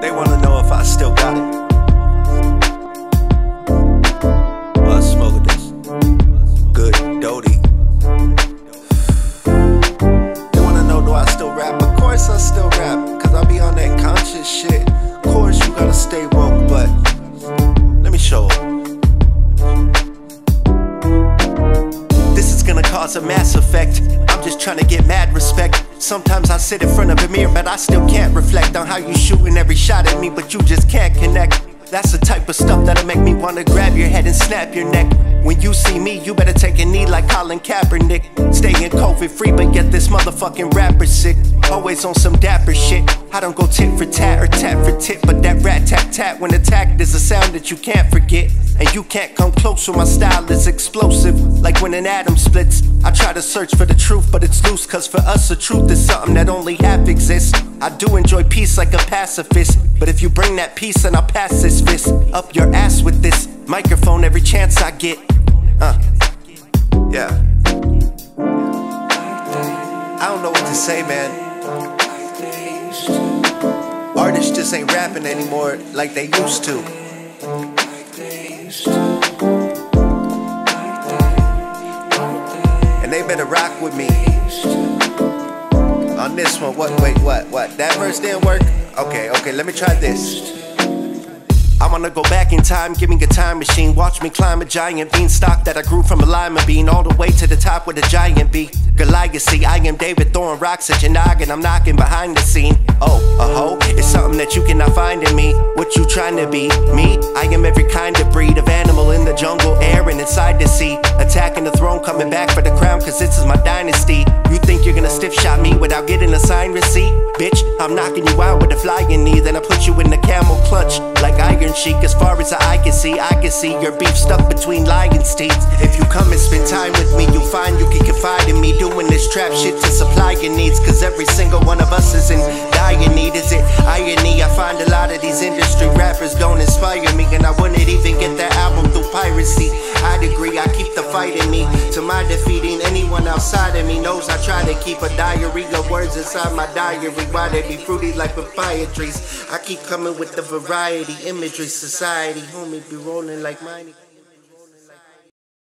They wanna know if I still got it. Good. They wanna know do I still rap? Of course I still rap, cause I be on that conscious shit. Of course you gotta stay woke, but cause a mass effect. I'm just trying to get mad respect. Sometimes I sit in front of a mirror, but I still can't reflect on how you shooting every shot at me, but you just can't connect. That's the type of stuff that'll make me wanna grab your head and snap your neck. When you see me, you better take a knee like Colin Kaepernick. Staying COVID free, but get this motherfucking rapper sick. Always on some dapper shit. I don't go tit for tat or tat for tit, but that rat tat tat when attacked is a sound that you can't forget. And you can't come close when my style is explosive, like when an atom splits. I try to search for the truth, but it's loose, cause for us the truth is something that only half exists. I do enjoy peace like a pacifist, but if you bring that peace, then I'll pass this fist up your ass with this microphone every chance I get. Uh, yeah. I don't know what to say, man. Artists just ain't rapping anymore like they used to. And they better rock with me. On this one, what, wait, what, what? That verse didn't work? Okay, okay, let me try this. I wanna go back in time, give me a time machine. Watch me climb a giant beanstalk that I grew from a lima bean all the way to the top with a giant bee. Goliath, see, I am David throwing rocks at your noggin. I'm knocking behind the scene. Oh, a hoe, it's something that you cannot find in me. What you trying to be? Me? I am every kind of breed of animal in the jungle, air and inside the sea. Attacking the throne, coming back for the crown, cause this is my dynasty. You think you're gonna stiff shot me without getting a signed receipt? Bitch, I'm knocking you out with a flying knee, then I put you in the camel clutch like Iron Sheik. As far as the eye can see, I can see your beef stuck between lion's teeth. If you come and spend time with me, you'll find you can confide in me. Doing this trap shit to supply your needs, cause every single one of us is in dire need. Is it irony? I find a lot of these industry rappers don't inspire me, and I wouldn't even get that album through piracy. I'd agree, I keep the fight in me. To my defeating anyone outside of me knows I try to keep a diary of words inside my diary. Why they be fruity like papaya trees? I keep coming with the variety, imagery, society. Homie be rolling like mine.